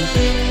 Bye.